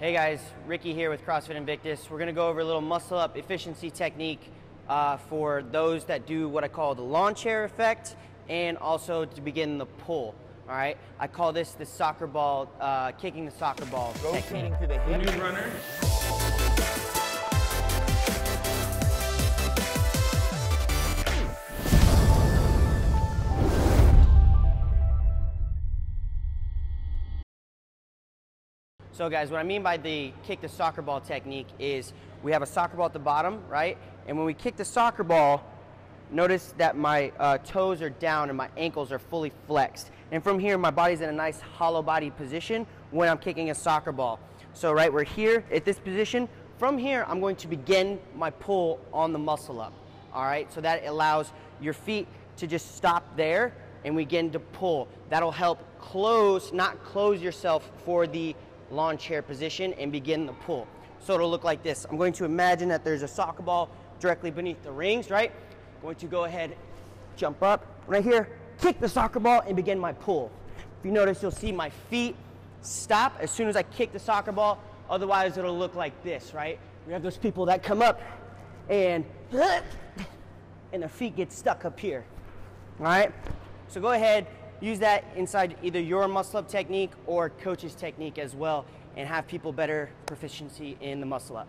Hey guys, Ricky here with CrossFit Invictus. We're gonna go over a little muscle up efficiency technique uh, for those that do what I call the lawn chair effect and also to begin the pull. All right, I call this the soccer ball, uh, kicking the soccer ball. Rotating to the hip. New runner. So guys, what I mean by the kick the soccer ball technique is we have a soccer ball at the bottom, right? And when we kick the soccer ball, notice that my uh, toes are down and my ankles are fully flexed. And from here, my body's in a nice hollow body position when I'm kicking a soccer ball. So right, we're here at this position. From here, I'm going to begin my pull on the muscle up. All right, so that allows your feet to just stop there and begin to pull. That'll help close, not close yourself for the lawn chair position and begin the pull. So it'll look like this. I'm going to imagine that there's a soccer ball directly beneath the rings, right? I'm Going to go ahead, jump up right here, kick the soccer ball and begin my pull. If you notice, you'll see my feet stop as soon as I kick the soccer ball. Otherwise, it'll look like this, right? We have those people that come up and and their feet get stuck up here. All right? So go ahead, use that inside either your muscle up technique or coach's technique as well and have people better proficiency in the muscle up.